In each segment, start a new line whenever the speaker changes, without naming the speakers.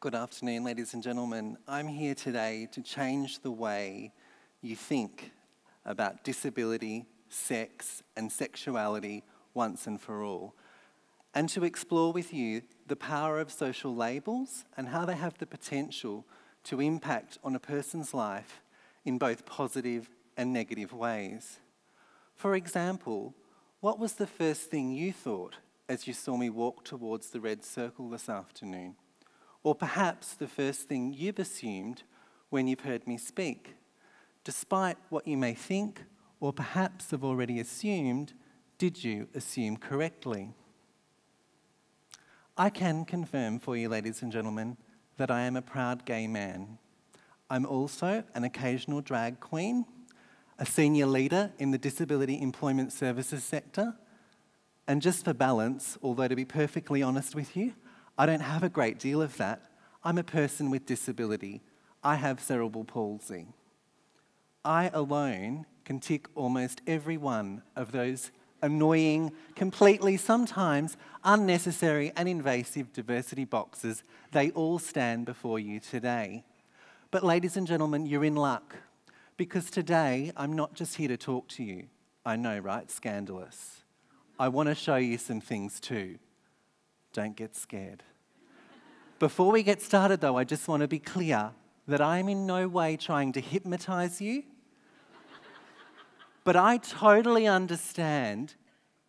Good afternoon, ladies and gentlemen. I'm here today to change the way you think about disability, sex, and sexuality once and for all, and to explore with you the power of social labels and how they have the potential to impact on a person's life in both positive and negative ways. For example, what was the first thing you thought as you saw me walk towards the red circle this afternoon? Or perhaps the first thing you've assumed when you've heard me speak? Despite what you may think or perhaps have already assumed, did you assume correctly? I can confirm for you, ladies and gentlemen, that I am a proud gay man. I'm also an occasional drag queen, a senior leader in the disability employment services sector, and just for balance, although to be perfectly honest with you, I don't have a great deal of that. I'm a person with disability. I have cerebral palsy. I alone can tick almost every one of those annoying, completely, sometimes unnecessary and invasive diversity boxes. They all stand before you today. But, ladies and gentlemen, you're in luck because today I'm not just here to talk to you. I know, right? Scandalous. I want to show you some things too. Don't get scared. Before we get started, though, I just want to be clear that I am in no way trying to hypnotize you. But I totally understand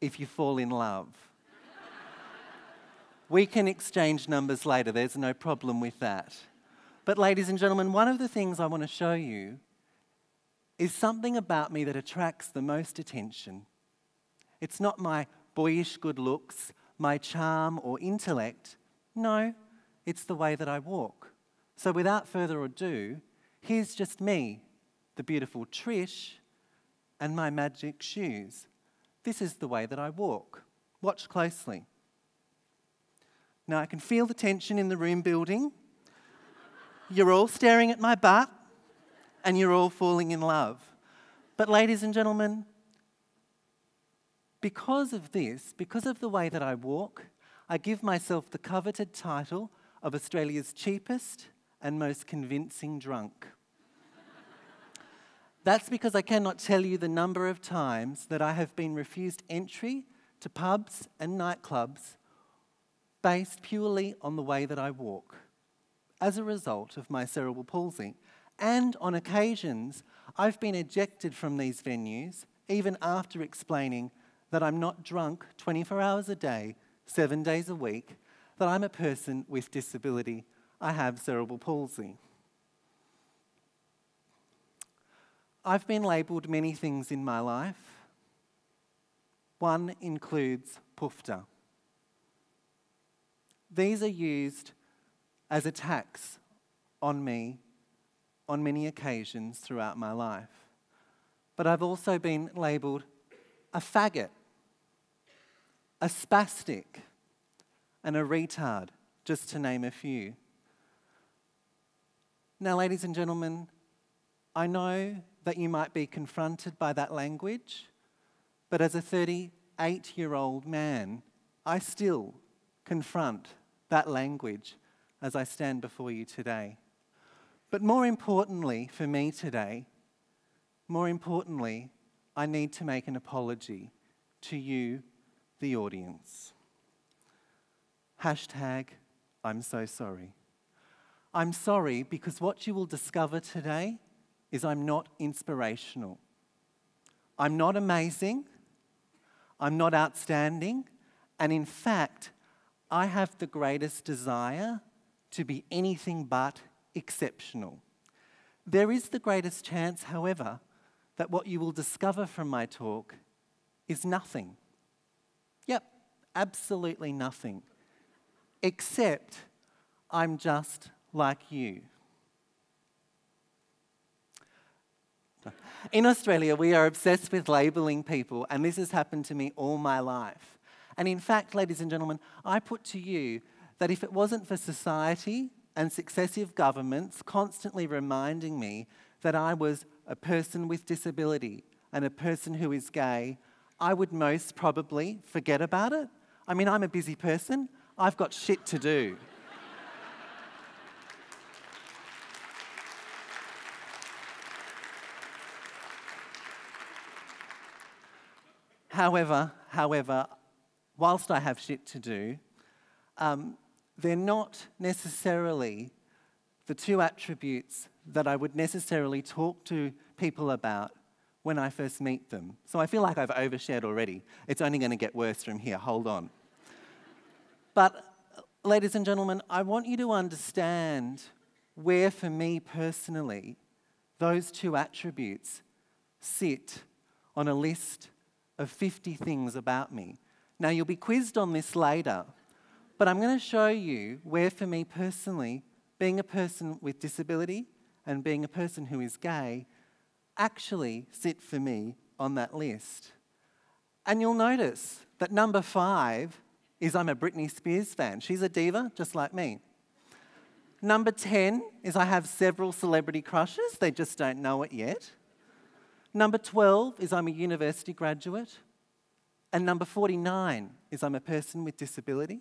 if you fall in love. We can exchange numbers later, there's no problem with that. But, ladies and gentlemen, one of the things I want to show you is something about me that attracts the most attention. It's not my boyish good looks, my charm, or intellect. No, it's the way that I walk. So, without further ado, here's just me, the beautiful Trish, and my magic shoes. This is the way that I walk. Watch closely. Now, I can feel the tension in the room building. You're all staring at my butt, and you're all falling in love. But, ladies and gentlemen, because of this, because of the way that I walk, I give myself the coveted title of Australia's cheapest and most convincing drunk. That's because I cannot tell you the number of times that I have been refused entry to pubs and nightclubs based purely on the way that I walk as a result of my cerebral palsy. And on occasions, I've been ejected from these venues even after explaining that I'm not drunk 24 hours a day, seven days a week, that I'm a person with disability. I have cerebral palsy. I've been labelled many things in my life. One includes poofter. These are used as attacks on me on many occasions throughout my life. But I've also been labelled a faggot, a spastic, and a retard, just to name a few. Now, ladies and gentlemen, I know that you might be confronted by that language, but as a 38 year old man, I still confront that language as I stand before you today. But more importantly for me today, more importantly, I need to make an apology to you, the audience. Hashtag, I'm so sorry. I'm sorry because what you will discover today is I'm not inspirational. I'm not amazing. I'm not outstanding. And in fact, I have the greatest desire to be anything but exceptional. There is the greatest chance, however, that what you will discover from my talk is nothing. Yep, absolutely nothing except I'm just like you. In Australia, we are obsessed with labelling people, and this has happened to me all my life. And in fact, ladies and gentlemen, I put to you that if it wasn't for society and successive governments constantly reminding me that I was a person with disability and a person who is gay, I would most probably forget about it. I mean, I'm a busy person, I've got shit to do. however, however, whilst I have shit to do, um, they're not necessarily the two attributes that I would necessarily talk to people about when I first meet them. So I feel like I've overshared already. It's only going to get worse from here. Hold on. But, ladies and gentlemen, I want you to understand where, for me personally, those two attributes sit on a list of 50 things about me. Now, you'll be quizzed on this later, but I'm going to show you where, for me personally, being a person with disability and being a person who is gay actually sit for me on that list. And you'll notice that number five is I'm a Britney Spears fan. She's a diva, just like me. Number 10 is I have several celebrity crushes, they just don't know it yet. Number 12 is I'm a university graduate. And number 49 is I'm a person with disability.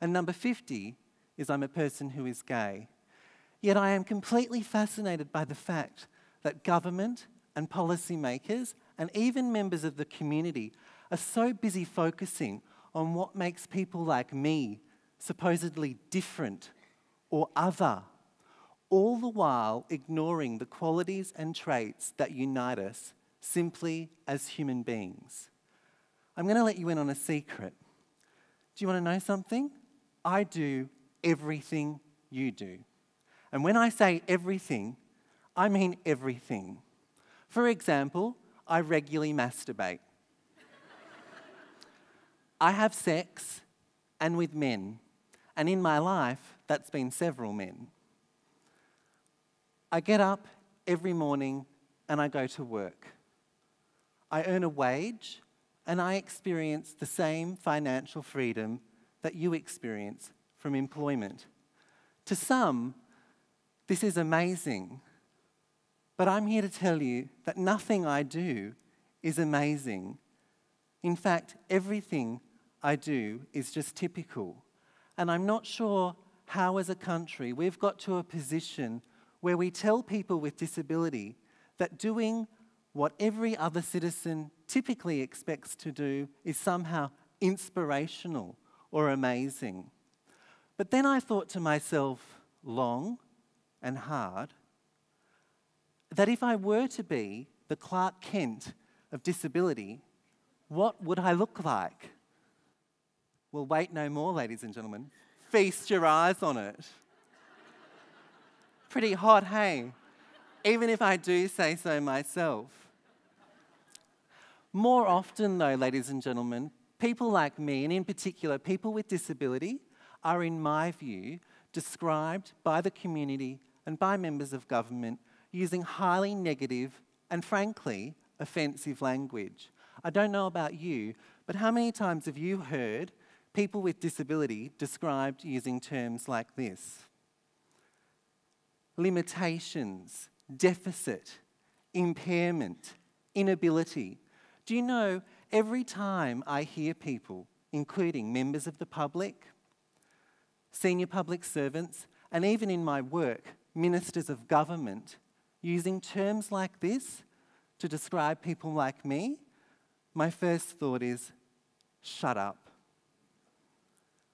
And number 50 is I'm a person who is gay. Yet I am completely fascinated by the fact that government and policymakers and even members of the community are so busy focusing on what makes people like me supposedly different or other, all the while ignoring the qualities and traits that unite us simply as human beings. I'm going to let you in on a secret. Do you want to know something? I do everything you do. And when I say everything, I mean everything. For example, I regularly masturbate. I have sex and with men, and in my life, that's been several men. I get up every morning and I go to work. I earn a wage and I experience the same financial freedom that you experience from employment. To some, this is amazing. But I'm here to tell you that nothing I do is amazing. In fact, everything I do is just typical. And I'm not sure how, as a country, we've got to a position where we tell people with disability that doing what every other citizen typically expects to do is somehow inspirational or amazing. But then I thought to myself, long and hard that if I were to be the Clark Kent of disability, what would I look like? Well, wait no more, ladies and gentlemen. Feast your eyes on it. Pretty hot, hey? Even if I do say so myself. More often, though, ladies and gentlemen, people like me, and in particular people with disability, are, in my view, described by the community and by members of government using highly negative and frankly offensive language. I don't know about you, but how many times have you heard people with disability described using terms like this? Limitations, deficit, impairment, inability. Do you know every time I hear people, including members of the public, senior public servants, and even in my work, ministers of government, using terms like this to describe people like me, my first thought is shut up.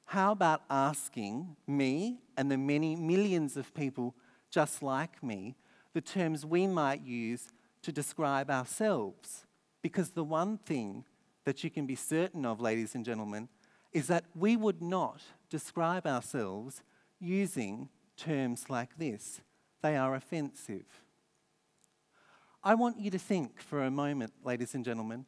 How about asking me and the many millions of people just like me the terms we might use to describe ourselves? Because the one thing that you can be certain of, ladies and gentlemen, is that we would not describe ourselves using terms like this. They are offensive. I want you to think for a moment, ladies and gentlemen,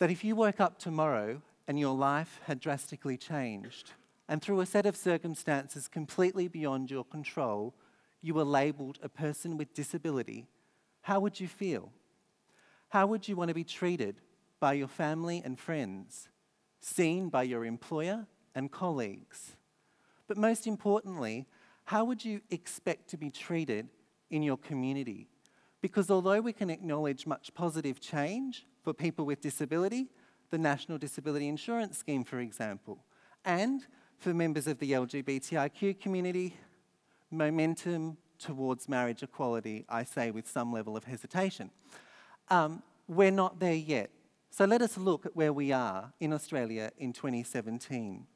that if you woke up tomorrow and your life had drastically changed, and through a set of circumstances completely beyond your control, you were labelled a person with disability, how would you feel? How would you want to be treated by your family and friends, seen by your employer and colleagues? But most importantly, how would you expect to be treated in your community? Because although we can acknowledge much positive change for people with disability, the National Disability Insurance Scheme, for example, and for members of the LGBTIQ community, momentum towards marriage equality, I say with some level of hesitation. Um, we're not there yet. So let us look at where we are in Australia in 2017.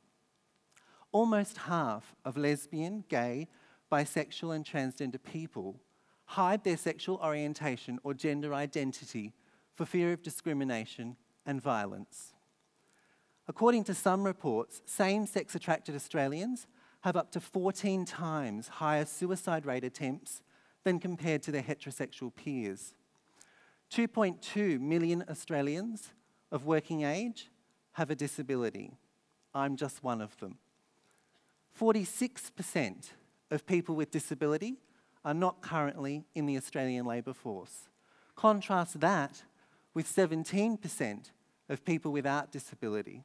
Almost half of lesbian, gay, bisexual, and transgender people hide their sexual orientation or gender identity for fear of discrimination and violence. According to some reports, same sex attracted Australians have up to 14 times higher suicide rate attempts than compared to their heterosexual peers. 2.2 million Australians of working age have a disability. I'm just one of them. 46% of people with disability are not currently in the Australian labour force. Contrast that with 17% of people without disability.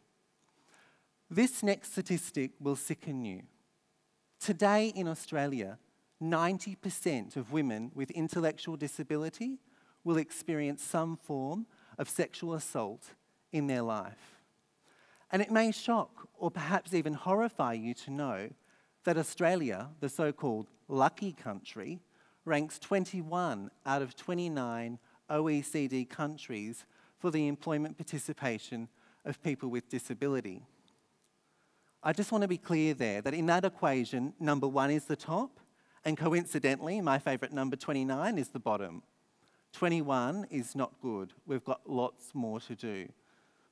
This next statistic will sicken you. Today in Australia, 90% of women with intellectual disability will experience some form of sexual assault in their life. And it may shock or perhaps even horrify you to know that Australia, the so called lucky country, ranks 21 out of 29 OECD countries for the employment participation of people with disability. I just want to be clear there that in that equation, number one is the top, and coincidentally, my favourite number 29 is the bottom. 21 is not good. We've got lots more to do.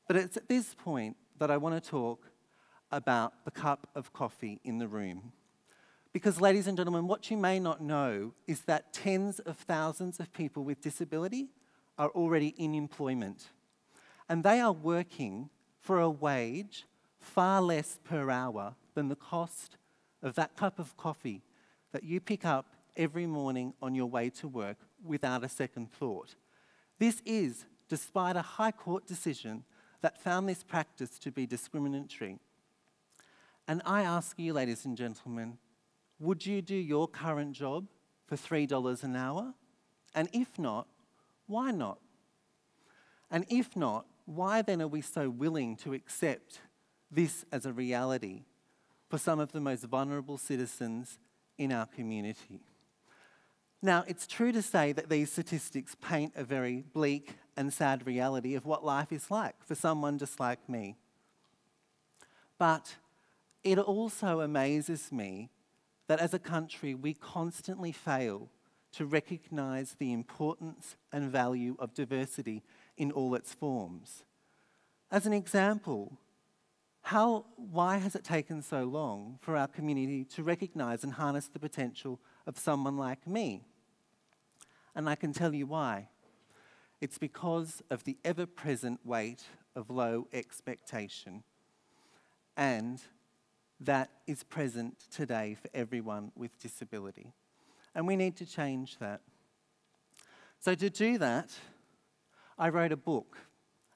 But it's at this point that I want to talk about the cup of coffee in the room. Because, ladies and gentlemen, what you may not know is that tens of thousands of people with disability are already in employment. And they are working for a wage far less per hour than the cost of that cup of coffee that you pick up every morning on your way to work without a second thought. This is despite a High Court decision that found this practice to be discriminatory. And I ask you, ladies and gentlemen, would you do your current job for $3 an hour? And if not, why not? And if not, why then are we so willing to accept this as a reality for some of the most vulnerable citizens in our community. Now, it's true to say that these statistics paint a very bleak and sad reality of what life is like for someone just like me. But it also amazes me that as a country we constantly fail to recognise the importance and value of diversity in all its forms. As an example, how, why has it taken so long for our community to recognise and harness the potential of someone like me? And I can tell you why. It's because of the ever present weight of low expectation. And that is present today for everyone with disability. And we need to change that. So, to do that, I wrote a book,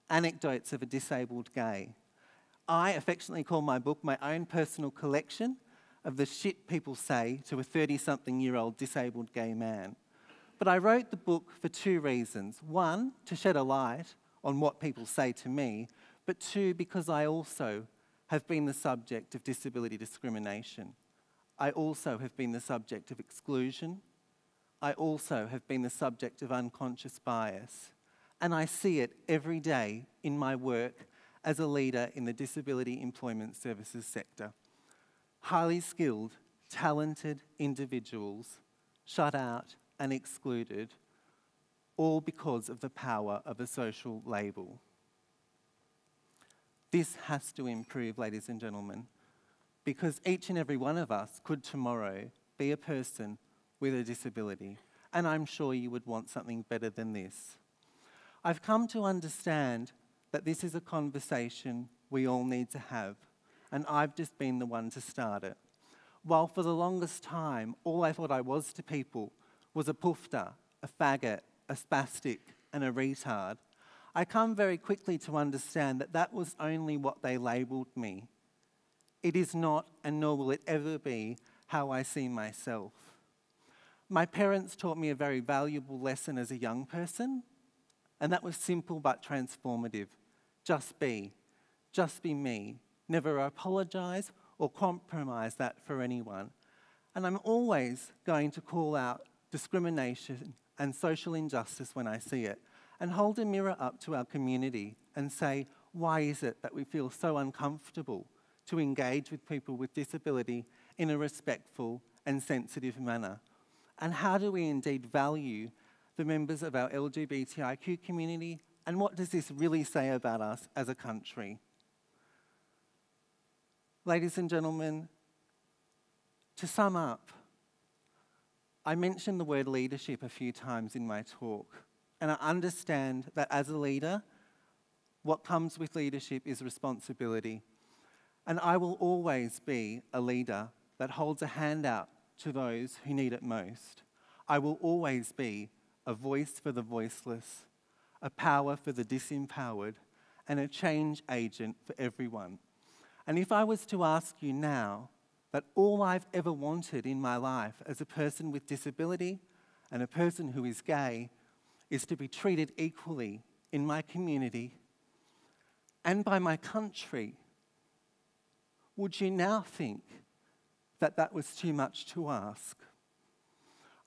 Anecdotes of a Disabled Gay. I affectionately call my book my own personal collection of the shit people say to a 30 something year old disabled gay man. But I wrote the book for two reasons. One, to shed a light on what people say to me, but two, because I also have been the subject of disability discrimination. I also have been the subject of exclusion. I also have been the subject of unconscious bias. And I see it every day in my work as a leader in the disability employment services sector. Highly skilled, talented individuals shut out and excluded, all because of the power of a social label. This has to improve, ladies and gentlemen, because each and every one of us could tomorrow be a person with a disability, and I'm sure you would want something better than this. I've come to understand that this is a conversation we all need to have, and I've just been the one to start it. While for the longest time, all I thought I was to people was a poofter, a faggot, a spastic, and a retard, I come very quickly to understand that that was only what they labelled me. It is not, and nor will it ever be, how I see myself. My parents taught me a very valuable lesson as a young person, and that was simple but transformative. Just be. Just be me. Never apologize or compromise that for anyone. And I'm always going to call out discrimination and social injustice when I see it and hold a mirror up to our community and say, why is it that we feel so uncomfortable to engage with people with disability in a respectful and sensitive manner? And how do we indeed value the members of our LGBTIQ community? And what does this really say about us as a country? Ladies and gentlemen, to sum up, I mentioned the word leadership a few times in my talk, and I understand that as a leader, what comes with leadership is responsibility. And I will always be a leader that holds a hand out to those who need it most. I will always be a voice for the voiceless, a power for the disempowered, and a change agent for everyone. And if I was to ask you now that all I've ever wanted in my life as a person with disability and a person who is gay is to be treated equally in my community and by my country, would you now think that that was too much to ask?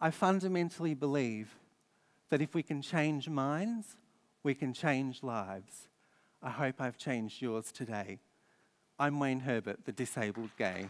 I fundamentally believe that if we can change minds, we can change lives. I hope I've changed yours today. I'm Wayne Herbert, the disabled gay.